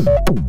Boom.